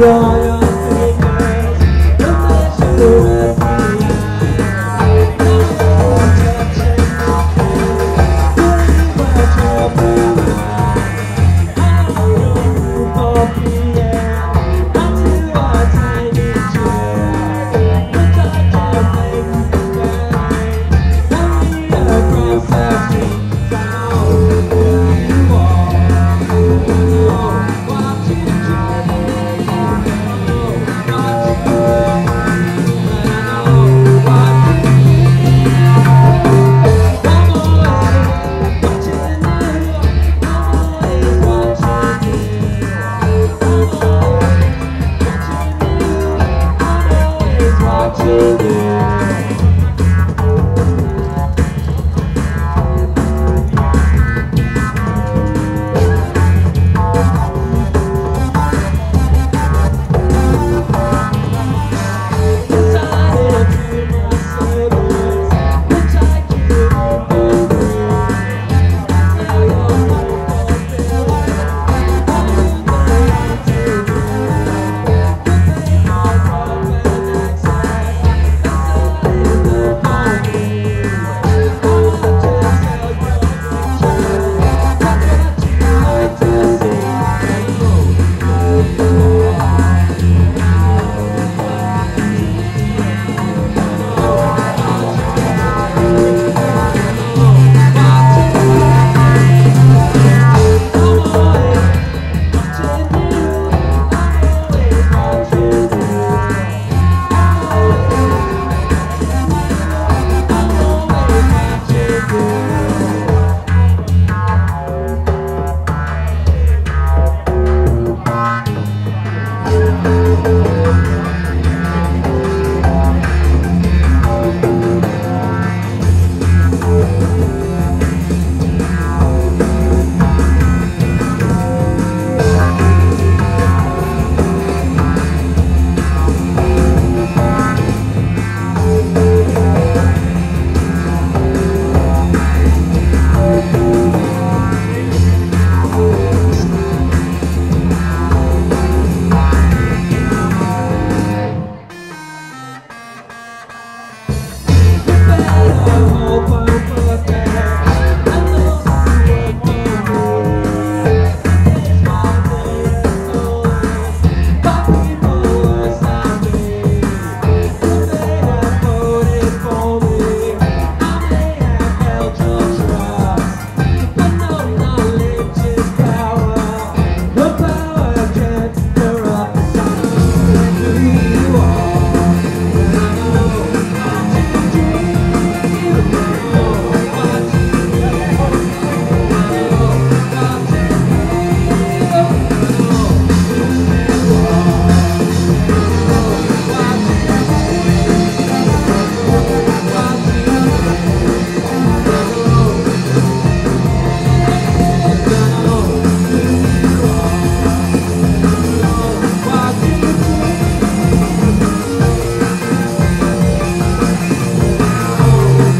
your Watching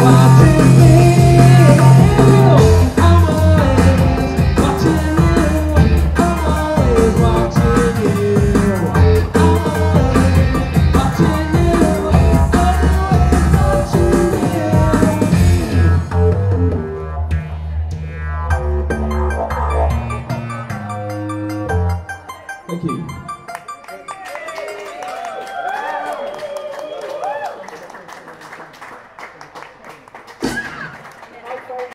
me